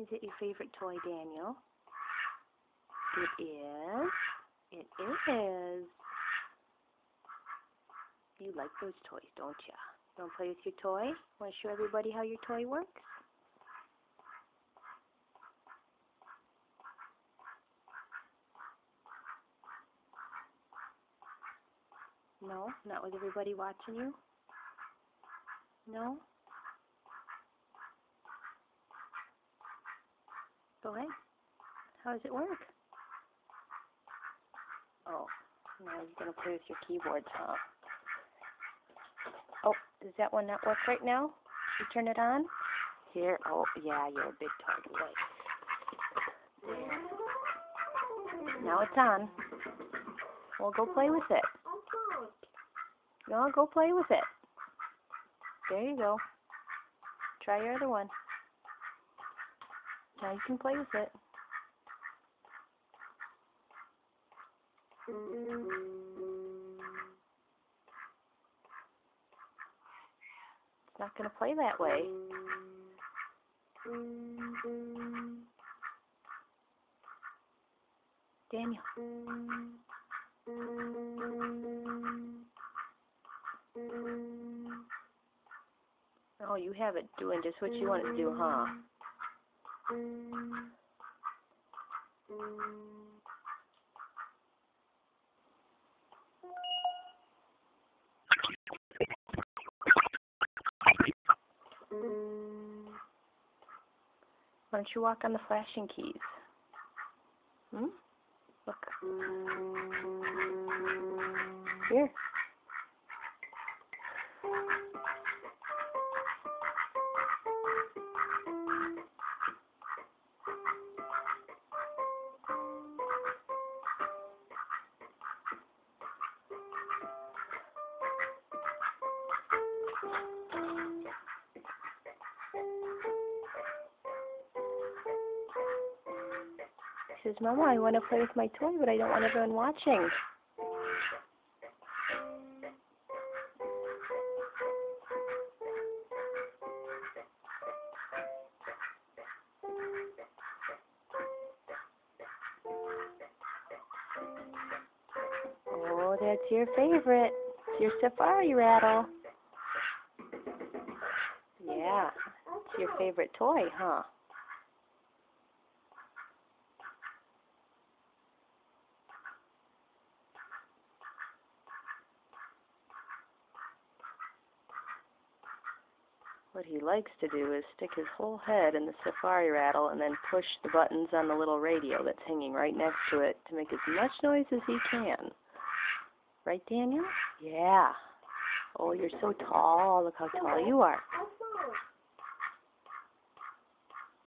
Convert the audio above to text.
Is it your favorite toy, Daniel? It is. It is. You like those toys, don't you? To play with your toy? Want to show everybody how your toy works? No? Not with everybody watching you? No? Ahead. How does it work? Oh, now you're going to play with your keyboards, huh? Oh, does that one not work right now? You turn it on? Here, oh, yeah, you're a big toy boy. Now it's on. Well, go play with it. No, go play with it. There you go. Try your other one. Now you can play with it. It's not going to play that way. Daniel. Oh, you have it doing just what you want it to do, huh? Why don't you walk on the flashing keys? Hmm? Look. Here. Says, Mama, I want to play with my toy, but I don't want everyone watching. Oh, that's your favorite. It's your safari rattle. Yeah, it's your favorite toy, huh? What he likes to do is stick his whole head in the safari rattle and then push the buttons on the little radio that's hanging right next to it to make as much noise as he can. Right, Daniel? Yeah. Oh, you're so tall. Look how tall you are.